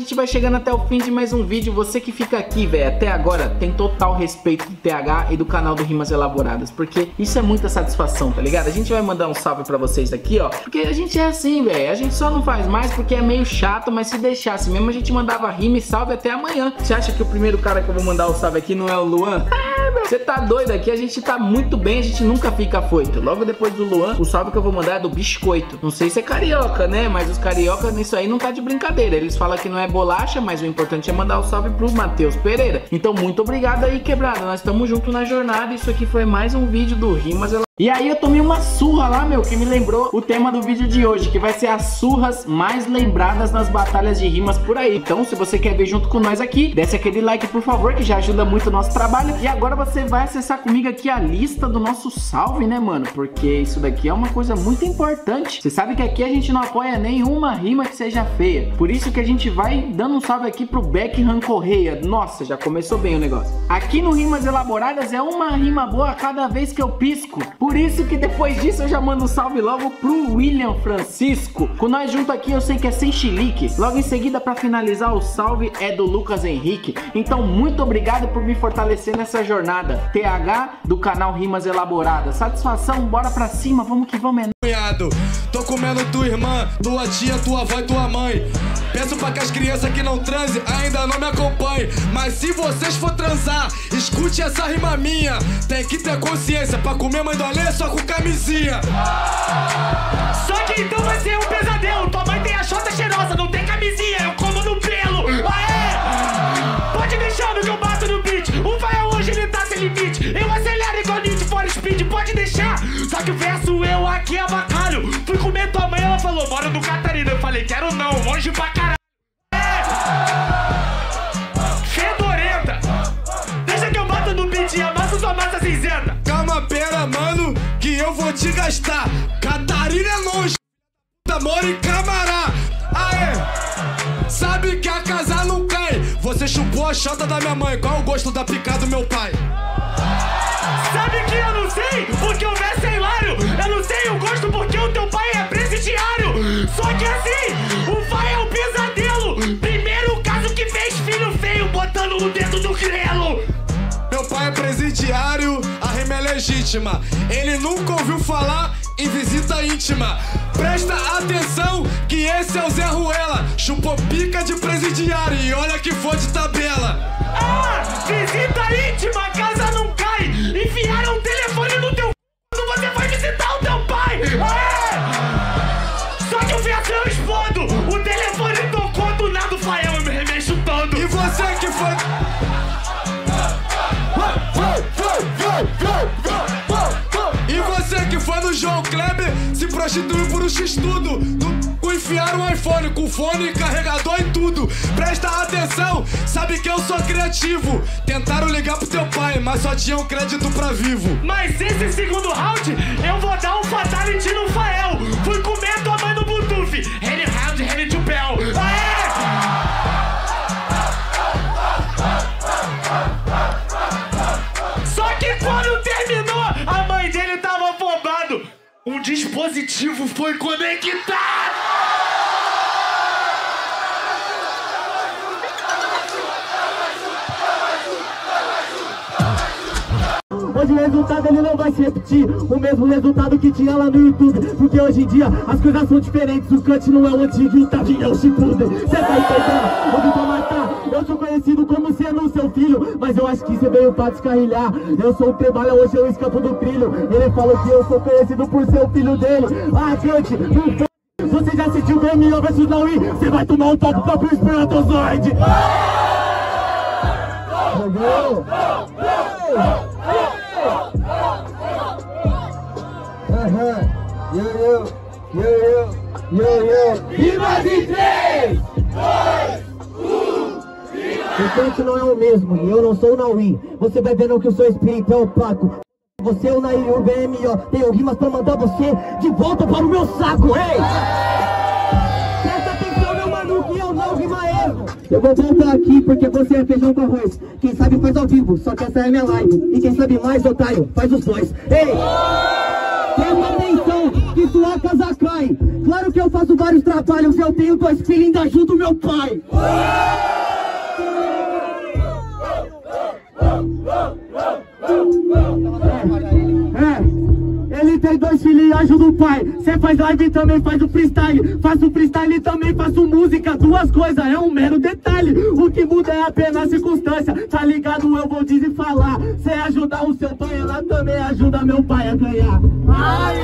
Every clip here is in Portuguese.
A gente vai chegando até o fim de mais um vídeo. Você que fica aqui, velho, até agora, tem total respeito do TH e do canal do Rimas Elaboradas. Porque isso é muita satisfação, tá ligado? A gente vai mandar um salve pra vocês aqui, ó. Porque a gente é assim, velho. A gente só não faz mais porque é meio chato, mas se deixasse mesmo, a gente mandava rima e salve até amanhã. Você acha que o primeiro cara que eu vou mandar o um salve aqui não é o Luan? Você tá doido aqui? A gente tá muito bem, a gente nunca fica foito. Logo depois do Luan, o salve que eu vou mandar é do Biscoito. Não sei se é carioca, né? Mas os carioca nisso aí não tá de brincadeira. Eles falam que não é bolacha, mas o importante é mandar o um salve pro Matheus Pereira. Então, muito obrigado aí, quebrada. Nós estamos juntos na jornada. Isso aqui foi mais um vídeo do Rimas e aí eu tomei uma surra lá, meu, que me lembrou o tema do vídeo de hoje, que vai ser as surras mais lembradas nas batalhas de rimas por aí. Então, se você quer ver junto com nós aqui, desce aquele like, por favor, que já ajuda muito o nosso trabalho. E agora você vai acessar comigo aqui a lista do nosso salve, né, mano? Porque isso daqui é uma coisa muito importante. Você sabe que aqui a gente não apoia nenhuma rima que seja feia. Por isso que a gente vai dando um salve aqui pro Beckham Correia. Nossa, já começou bem o negócio. Aqui no Rimas Elaboradas é uma rima boa cada vez que eu pisco. Por por isso que depois disso eu já mando um salve logo pro William Francisco. Com nós junto aqui eu sei que é sem chilique. Logo em seguida, para finalizar, o salve é do Lucas Henrique. Então, muito obrigado por me fortalecer nessa jornada. TH do canal Rimas Elaboradas. Satisfação, bora pra cima, vamos que vamos. Cunhado, tô comendo tua irmã, tua tia, tua avó e tua mãe. Peço pra que as crianças que não transem ainda não me acompanhem. Mas se vocês for transar, escute essa rima minha. Tem que ter consciência pra comer mãe do só com camisinha. Só que então vai ser um pesadelo. Tua mãe tem a chota cheirosa, não tem camisinha, eu como no pelo. Aê! Pode deixar que eu bato no beat. O vai hoje ele tá sem limite. Eu acelero igual Need for Speed, pode deixar. Só que o verso eu aqui abacalho. Fui comer tua mãe, ela falou, mora no Catarina. Eu falei, quero não, longe pra caralho. Eu vou te gastar. Catarina é longe, mora em Camará. Aê! Sabe que a casa não cai. Você chupou a chota da minha mãe. Qual o gosto da pica do meu pai? Sabe que eu não sei? Porque o verso é hilário. Eu não sei o gosto porque o teu pai é presidiário. Só que assim, o pai é um pesadelo. Primeiro caso que fez filho feio botando o dedo no grelo. É presidiário legítima. Ele nunca ouviu falar em visita íntima. Presta atenção que esse é o Zé Ruela. Chupou pica de presidiário e olha que foi de tabela. Ah, visita íntima, casa Prostituiu por um x-tudo. No enfiaram um iPhone com fone, carregador e tudo. Presta atenção, sabe que eu sou criativo. Tentaram ligar pro teu pai, mas só tinham crédito pra vivo. Mas esse segundo round, eu vou dar um fatality no Fael. Fui comer dispositivo foi conectado! Hoje o resultado ele não vai se repetir O mesmo resultado que tinha lá no YouTube Porque hoje em dia as coisas são diferentes O Cut não é o antigo e tá é o Shippuden Cê tá entendendo? O Vitor Matar Eu sou conhecido como seu filho Mas eu acho que você veio pra descarrilhar Eu sou o trabalho, hoje eu escapo do trilho Ele falou que eu sou conhecido por ser o filho dele Ah, Cut, não você já assistiu BMO vs Naui? Você vai tomar um papo pra pro esperatozoide! Jogou! Aham, yo, yo, yo, yo, yo, yo. E mais em 3, 2, 1, O canto não é o mesmo, e eu não sou o Naui. Você vai vendo que o seu espírito é opaco. Você, o Naí, o BMO, tenho rimas pra mandar você de volta para o meu saco, ei! Presta atenção, meu mano, que eu não rima erro. Eu vou voltar aqui porque você é feijão com arroz. Quem sabe faz ao vivo, só que essa é minha live. E quem sabe mais, otário, faz os dois. Ei! Presta atenção, que sua casa cai. Claro que eu faço vários trabalhos, eu tenho dois filhos e ainda ajudo meu pai. É, ele tem dois filhos e ajuda o pai. Cê faz live também faz o freestyle. Faço freestyle também faço música. Duas coisas, é um mero detalhe. O que muda é apenas a circunstância. Tá ligado? Eu vou dizer falar. Cê ajudar o seu pai, ela também ajuda meu pai a ganhar. Ai.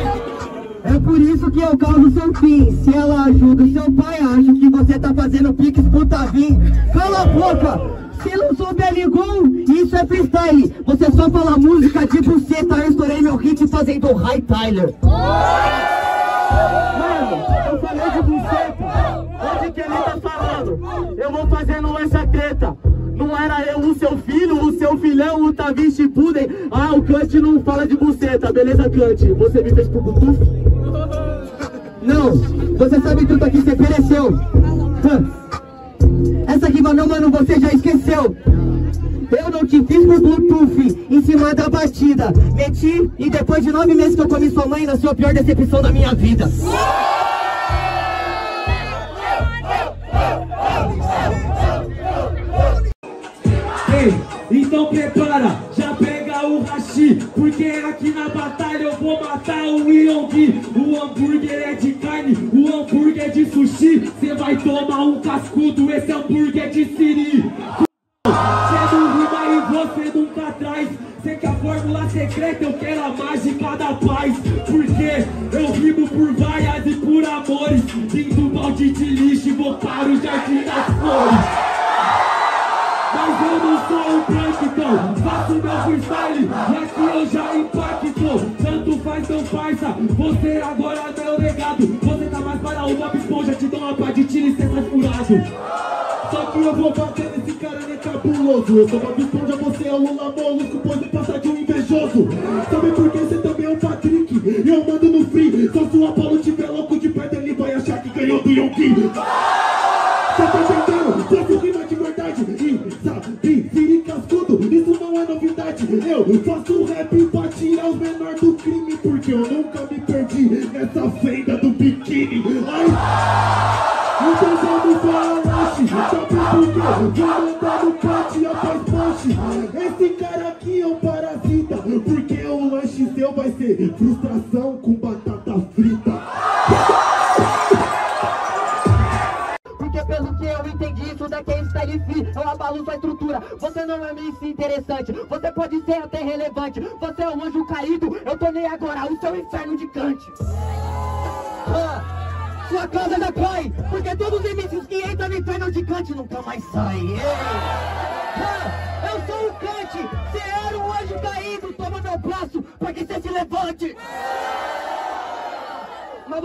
É por isso que eu causo seu fim. Se ela ajuda o seu pai, acho que você tá fazendo pix puta vim. Cala a boca! Se não souber ligou, isso é freestyle. Você só fala música de buceta. Eu estourei meu hit fazendo High Tyler. Mano, eu falei de buceta. Onde que ele tá falando? Eu vou fazendo essa treta. Não era eu o seu filho, o seu filhão, o Tavish Puden. Ah, o Kant não fala de buceta. Beleza, Kant? Você me fez pro Bluetooth? Não, você sabe tudo aqui, você pereceu. Essa aqui, meu mano, você já esqueceu. Eu não te fiz por Bluetooth em cima da batida. Meti e depois de nove meses que eu comi sua mãe, nasceu a pior decepção da minha vida. Ei, então prepara, já pega o hashi Porque aqui na batalha eu vou matar o Yongi O hambúrguer é de carne, o hambúrguer é de sushi. Cê vai tomar um cascudo, esse hambúrguer é de siri. Cê não rima e você nunca traz. Cê quer a fórmula secreta, eu quero a mágica da paz. Porque eu rimo por vaias e por amores. Vindo balde de lixo e vou para o jardim das flores freestyle e aqui eu já impacto Tanto faz, não farsa. Você agora é meu legado. Você tá mais para o Bob Esponja. Te dou uma pá de tiro e cê sai furado. Só que eu vou bater nesse cara, ele é cabuloso. Eu sou Bob Esponja, você é o Lula Molusco Pois me passa de um invejoso. Sabe por que você também é um Patrick? Eu mando no free. Só se o Apolo tiver louco de perto Ele vai achar que ganhou do Yonki Eu faço rap pra tirar os menores do crime Porque eu nunca me perdi Nessa fenda do biquíni Ai! Então vamos para lanche Sabe por quê? Vou mandar no pátio após punch Esse cara aqui é um parasita Porque o lanche seu vai ser Frustração com batata frita. Porque pelo que eu entendi, isso daqui é style free Eu abalo sua estrutura, você não é Miss interessante anjo caído, eu tornei agora o seu inferno de cante Ah, Sua já cai Porque todos os MCs que entram no inferno de cante nunca mais saem. Ah, Eu sou o cante, você era um anjo caído Toma meu braço pra que você se levante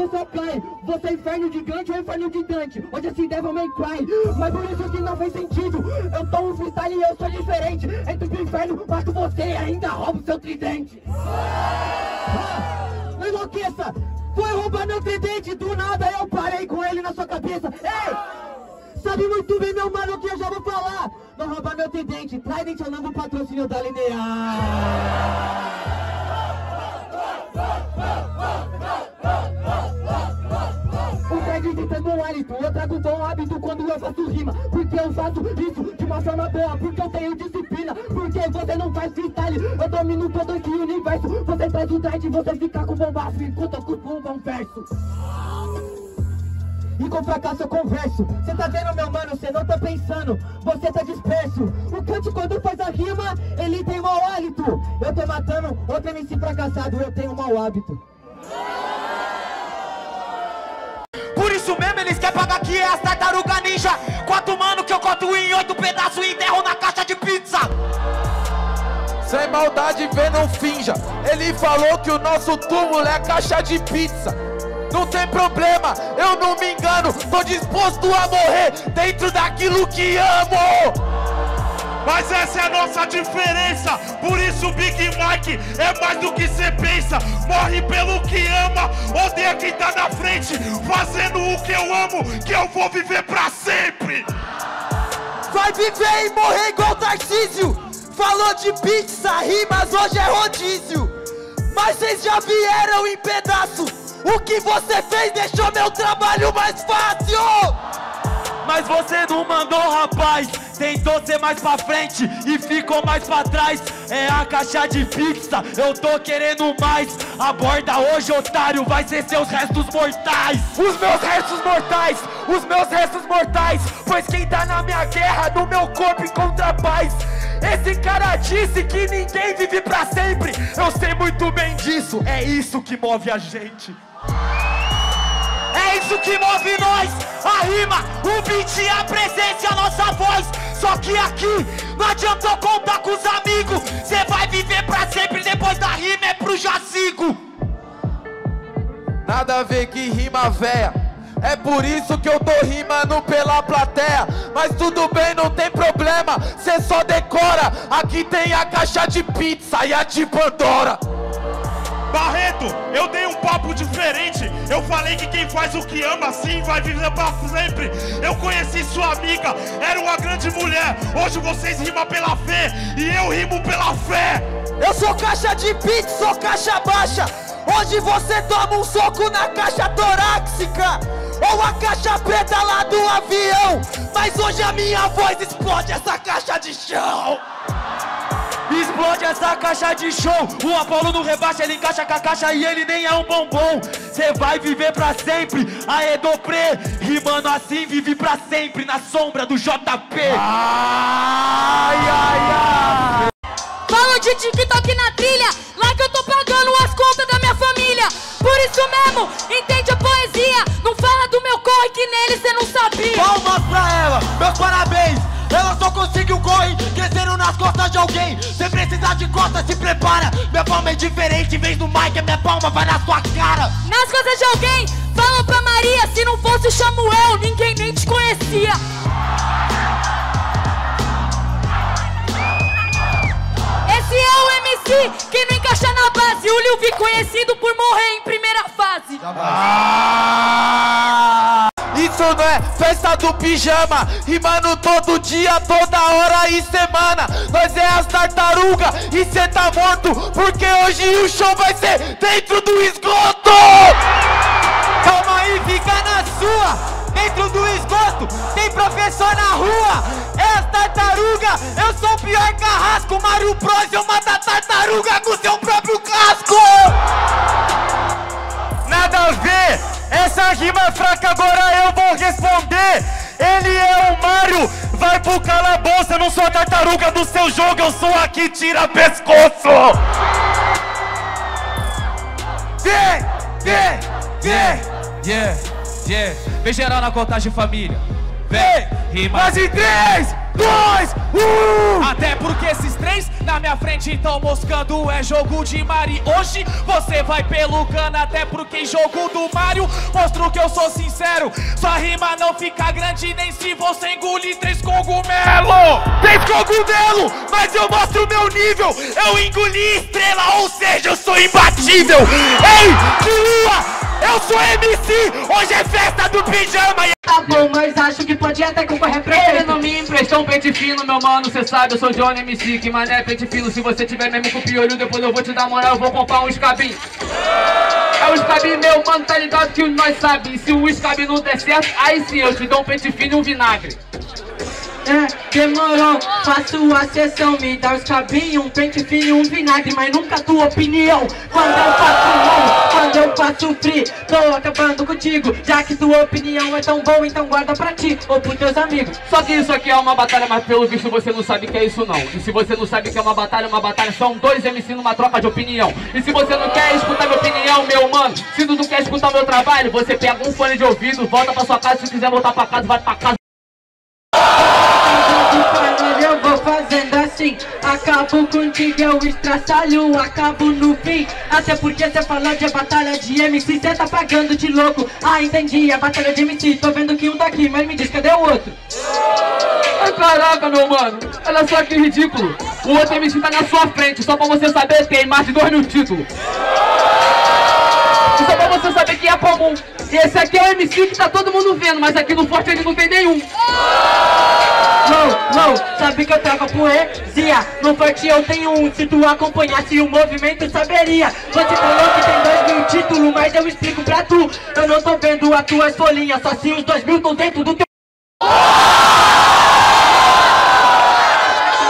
você você é inferno Gigante ou inferno de Dante Onde esse devil may cry. Mas por isso que não fez sentido. Eu tô um freestyle e eu sou diferente. Entro pro inferno, mato você e ainda roubo seu tridente. Ah, Não enlouqueça. Foi roubar meu tridente. Do nada eu parei com ele na sua cabeça. Ei! Sabe muito bem, meu mano, que eu já vou falar. Não roubar meu tridente. Trident é o novo patrocínio da Linear O Fred tem hálito, eu trago bom hábito quando eu faço rima. Porque eu faço isso de uma forma boa Porque eu tenho disciplina, porque você não faz freestyle. Eu domino todo esse universo Você traz o dread você fica com bombaço Enquanto eu cuspo um bom verso. E com fracasso eu converso. Cê tá vendo meu mano, cê não tá pensando Você tá disperso. O Kant quando faz a rima, ele tem mau hálito. Eu tô matando outro MC fracassado Eu tenho mau hábito eles querem pagar que é as tartaruga ninja Quatro mano que eu corto em oito pedaços e enterro na caixa de pizza Sem maldade, vê, não finja. Ele falou que o nosso túmulo é caixa de pizza. Não tem problema, eu não me engano. Tô disposto a morrer dentro daquilo que amo. Mas essa é a nossa diferença. Por isso o Big Mike é mais do que cê pensa. Morre pelo que ama, odeia quem tá na frente. Fazendo o que eu amo, que eu vou viver pra sempre. Vai viver e morrer igual Tarcísio. Falou de pizza, rimas, hoje é rodízio. Mas vocês já vieram em pedaço. O que você fez deixou meu trabalho mais fácil! Mas você não mandou, rapaz. Tentou ser mais pra frente e ficou mais pra trás. É a caixa de pizza, eu tô querendo mais. Aborda hoje, otário, vai ser seus restos mortais. Os meus restos mortais, os meus restos mortais. Pois quem tá na minha guerra, no meu corpo encontra paz. Esse cara disse que ninguém vive pra sempre. Eu sei muito bem disso, é isso que move a gente. É isso que move nós, a rima, o beat, a presença, a nossa voz. Só que aqui não adianta eu contar com os amigos. Cê vai viver pra sempre, depois da rima é pro jazigo. Nada a ver que rima véia. É por isso que eu tô rimando pela plateia. Mas tudo bem, não tem problema. Cê só decora. Aqui tem a caixa de pizza e a de Pandora. Barreto, eu dei um papo diferente. Eu falei que quem faz o que ama sim vai viver pra sempre. Eu conheci sua amiga, era uma grande mulher. Hoje vocês rimam pela fé e eu rimo pela fé. Eu sou caixa de pizza, sou caixa baixa. Hoje você toma um soco na caixa torácica. Ou a caixa preta lá do avião. Mas hoje a minha voz explode essa caixa de chão. Explode essa caixa de show. O Apolo no rebaixa, ele encaixa com a caixa e ele nem é um bombom. Cê vai viver pra sempre. Aê, Dopré, rimando assim, vive pra sempre na sombra do JP. Ai, ai, ai. Fala de TikTok na trilha, lá que eu tô pagando as contas da minha família. Por isso mesmo, entende a poesia. Não fala do meu corre que nele cê não sabia. Palmas pra ela, meus parabéns. Ela só conseguiu corre crescendo nas costas de alguém. Sem precisar de costas, se prepara. Minha palma é diferente, vem no mic, a minha palma vai na sua cara. Nas costas de alguém, fala pra Maria. Se não fosse o Samuel, ninguém nem te conhecia. Esse é o MC que não encaixa na base. O Lil V conhecido por morrer em primeira fase. Ah, Isso não é festa do pijama, rimando todo dia, toda hora e semana. Nós é as tartaruga e cê tá morto, porque hoje o show vai ser dentro do esgoto! Calma aí, fica na sua. Dentro do esgoto, tem professor na rua. É as tartaruga, eu sou o pior carrasco. Mario Bros, eu mato a tartaruga com seu próprio casco. Nada a ver, essa rima é fraca, agora eu vou responder. Ele é o Mario, vai pro calabouço. Eu não sou a tartaruga do seu jogo, eu sou a que tira pescoço. Vem, vem, vem. Yeah, yeah. Vem geral na contagem família. Vem, rima. Mas em 3, 2, 1! Até porque esses três na minha frente estão moscando. É jogo de Mari. Hoje você vai pelo cano. Até porque em jogo do Mario mostro que eu sou sincero. Sua rima não fica grande nem se você engolir três cogumelo. Três cogumelo, mas eu mostro meu nível. Eu engoli estrela, ou seja, eu sou imbatível. Ei, lua! Eu sou MC, hoje é festa do pijama Tá bom, mas acho que pode até concorrer pra Ele não me emprestou um pente fino, meu mano, cê sabe, eu sou Johnny MC, que mané pente fino, se você tiver mesmo com piolho, depois eu vou te dar moral, eu vou comprar um escabim. É o escabim meu, mano, tá ligado que nós sabe, se o escabim não der certo, aí sim eu te dou um pente fino e um vinagre. É, demorou, faço a sessão, me dá os cabinhos, um pente fino um vinagre, mas nunca tua opinião. Quando eu faço mal, quando eu faço free, tô acabando contigo, já que tua opinião é tão boa, então guarda pra ti ou pros teus amigos. Só que isso aqui é uma batalha, mas pelo visto você não sabe que é isso não. E se você não sabe que é uma batalha, uma batalha são dois MC numa troca de opinião. E se você não quer escutar minha opinião, meu mano, se tu não quer escutar meu trabalho, você pega um fone de ouvido, volta pra sua casa, se quiser voltar pra casa, vai pra casa. Assim, acabo contigo, eu estraçalho, acabo no fim. Até porque cê falou de batalha de MC, cê tá pagando de louco. Ah, entendi, a batalha de MC, tô vendo que um tá aqui, mas me diz, cadê o outro? Ai caraca, meu mano, olha só que ridículo. O outro MC tá na sua frente, só pra você saber, tem mais de dois mil títulos. E só pra você saber que é comum. Esse aqui é o MC que tá todo mundo vendo, mas aqui no Forte ele não tem nenhum. Low, low, sabe que eu trago poesia No forte eu tenho um, se tu acompanhasse o movimento saberia Você falou que tem dois o título, mas eu explico pra tu. Eu não tô vendo as tuas folhinhas, só se os dois mil tão dentro do teu.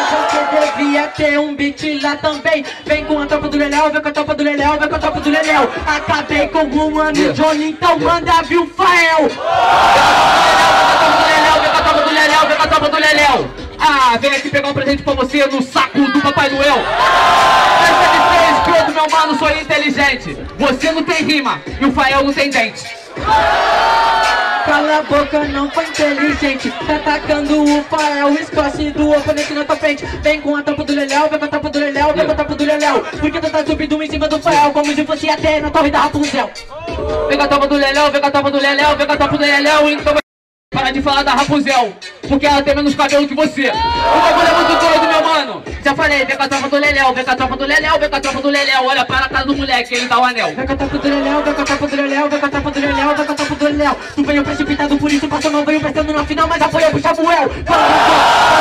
Você devia ter um beat lá também. Vem com a tropa do Leléu, vem com a tropa do Leléu, vem com a tropa do Leléu. Acabei com o Mano e Johnny, então manda vir o Fael. Tropa do Leléu. Ah, vem aqui pegar um presente pra você no saco do Papai Noel. Essa de outro meu mano sou inteligente. Você não tem rima e o Fael não tem dente. Cala a boca, não foi inteligente. Tá atacando o Fael, escoce do oponente na tua frente. Vem com a tropa do Leléu, vem com a tropa do Leléu, vem com a tropa do Leléu. Porque tu tá subindo em cima do Fael, como se fosse até na torre da Rapunzel. Vem com a tropa do Leléu, vem com a tropa do Leléu, vem com a tropa do Leléu, então vai parar de falar da Rapunzel, porque ela tem menos cabelo que você. O bagulho é muito doido, meu mano. Já falei, vem com a tropa do Leléu, vem com a tropa do Leléu, vem com a tropa do Leléu. Olha para a cara do moleque, ele dá o anel. Vem com a tropa do Leléu, vem com a tropa do Leléu, vem com a tropa do Leléu, vem com a tropa do Leléu. Tu veio precipitado, por isso passou, não veio pensando na final, mas apoiou pro Samuel. Acabo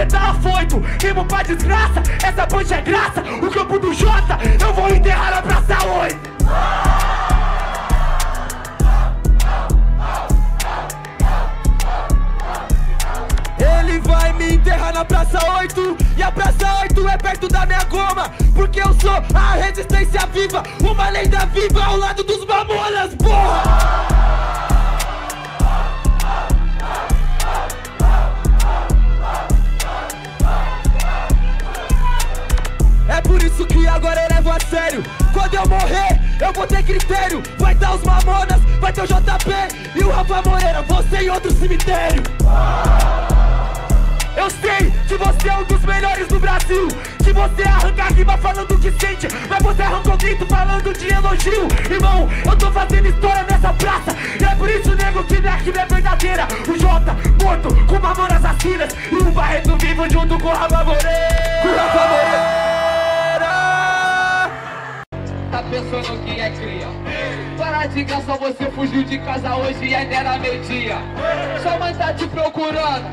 cê tá afoito. Rimo pra desgraça, essa ponte é graça. O campo do Jota, eu vou enterrar na Praça 8. Ele vai me enterrar na Praça 8 E a Praça 8 é perto da minha goma Porque eu sou a resistência viva Uma lenda viva ao lado dos mamonas, porra! Por isso que agora eu levo a sério. Quando eu morrer, eu vou ter critério. Vai ter os Mamonas, vai ter o JP E o Rafa Moreira, você em outro cemitério. Eu sei que você é um dos melhores do Brasil Que você arranca a rima falando que sente Mas você arrancou grito falando de elogio. Irmão, eu tô fazendo história nessa praça E é por isso, nego, que minha rima é verdadeira. O Jota, morto, com mamonas assassinas E o Barreto vivo junto com o Rafa Moreira. Com o Rafa Moreira Tá pensando que é cria? Para de graça, você fugiu de casa hoje e ainda era meio-dia. Sua mãe tá te procurando.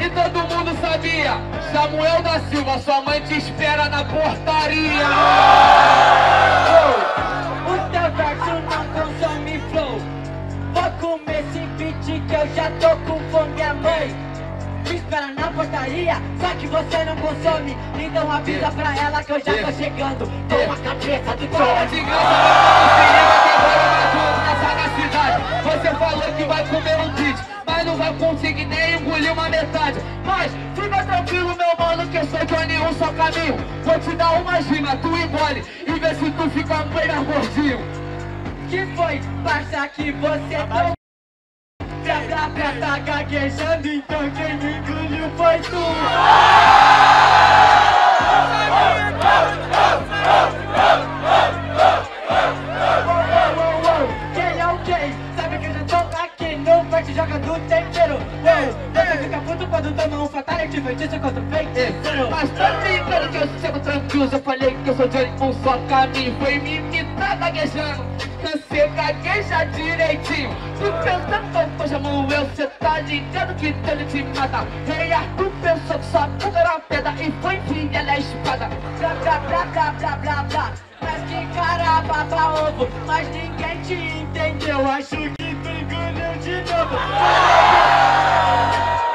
E todo mundo sabia, Samuel da Silva, sua mãe te espera na portaria. O teu verso não consome flow. Vou comer esse beat que eu já tô com fome, minha mãe. Espera na portaria, só que você não consome. Então avisa pra ela que eu já tô chegando. Toma a cabeça do Para teu. de você falou que vai comer um kit, mas não vai conseguir nem engolir uma metade. Mas fica tranquilo. caminho. Vou te dar uma rima, tu engole e vê se tu fica bem mais gordinho. Que foi, parça, que você tomou? Pra, pra, tá gaguejando, então quem me engoliu foi tu. Quem é o quem? Sabe que eu já tô aqui no parte joga do tempero. Você fica puto quando toma um fatality feitiço contra o feiticeiro. Mas tá ligado que eu chego tranquilo, eu falei que eu sou Johnny, um só caminho. Foi me imitar gaguejando, você gagueja direitinho. Tu pensando que eu tô chamando eu, cê tá ligado que ele te mata. Rei Arthur pensou que sua boca era pedra e foi enfiar ela a espada. Blá, blá, blá, blá, blá, blá, blá. Mas que cara baba ovo, mas ninguém te entendeu. Acho que tu engoliu de novo.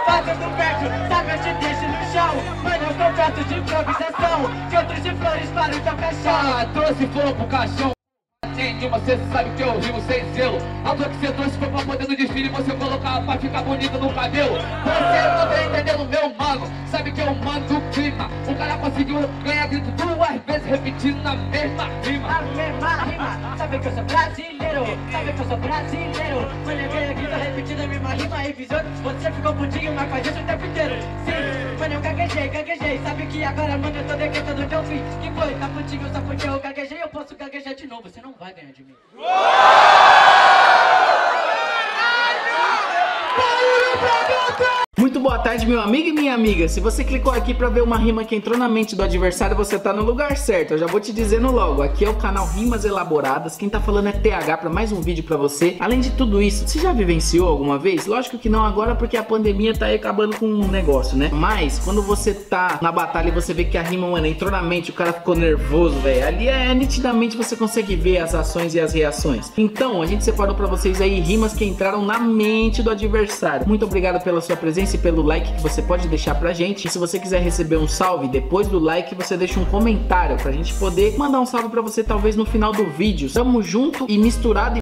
Fazendo verso, sabe eu te deixo no chão. Mano, eu confesso de improvisação. Que eu trouxe flores para o teu caixão. Ah, trouxe fogo pro caixão. Gente, você sabe que eu rimo sem zelo. A dor que você trouxe foi pra poder no desfile você colocar pra ficar bonita no cabelo. Você não tá entendendo, meu mano. Sabe que eu mando o clima. O cara conseguiu ganhar grito duas vezes repetindo na mesma rima. A mesma rima, sabe que eu sou brasileiro, sabe que eu sou brasileiro. Mano, aqui, tô repetindo a mesma rima, revisando. Você ficou putinho, mas faz isso o tempo inteiro. Sim, mano, eu gaguejei, gaguejei. Sabe que agora, mano, eu tô decretando que eu fiz. Que foi, tá putinho, só porque eu gaguejei, eu posso gaguejar de novo. Você não vai ganhar de mim. Muito boa tarde, meu amigo e minha amiga. Se você clicou aqui pra ver uma rima que entrou na mente do adversário, você tá no lugar certo. Eu já vou te dizendo logo, aqui é o canal Rimas Elaboradas. Quem tá falando é TH pra mais um vídeo pra você. Além de tudo isso, você já vivenciou alguma vez? Lógico que não agora porque a pandemia tá aí acabando com um negócio, né? Mas quando você tá na batalha e você vê que a rima, mano, entrou na mente, o cara ficou nervoso, velho. Ali é nitidamente você consegue ver as ações e as reações. Então, a gente separou pra vocês aí rimas que entraram na mente do adversário. Muito obrigado pela sua presença e pelo like que você pode deixar pra gente. E se você quiser receber um salve, depois do like você deixa um comentário pra gente poder mandar um salve pra você talvez no final do vídeo. Tamo junto e misturado